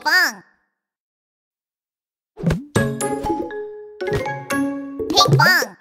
乒乓，乒乓。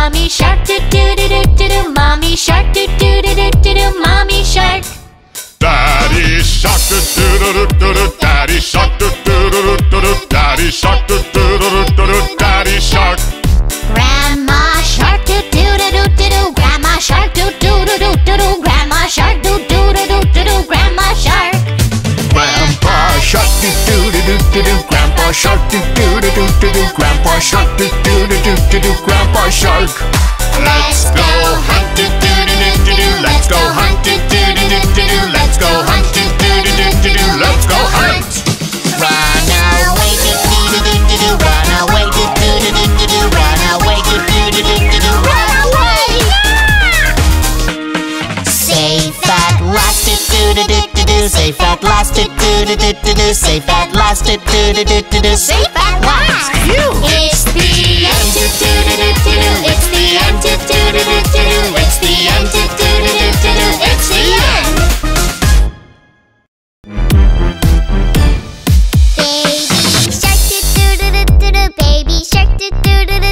Mommy shark do do do do do do Mommy shark do do do do do do Mommy shark Daddy shark do do do do do Daddy shark do do do do do do Daddy shark do do do do do Grandpa shark do do do do do do Grandpa shark do do do do do do Grandpa shark Let's go hunt do do do do do do Let's go hunt do do do do do do Let's go hunt do do do do do do Let's go hunt Run away do do do do do do Run away do do do do do do Run away do do do do do do Run away Safe at last do do do do do Safe at last do do do do do do do do do do safe at last. You It's the end do do do do do do. It's the end do do do do do do. It's the end do do do do do do. It's the end. Baby shark do do do do do. Baby shark do do do do.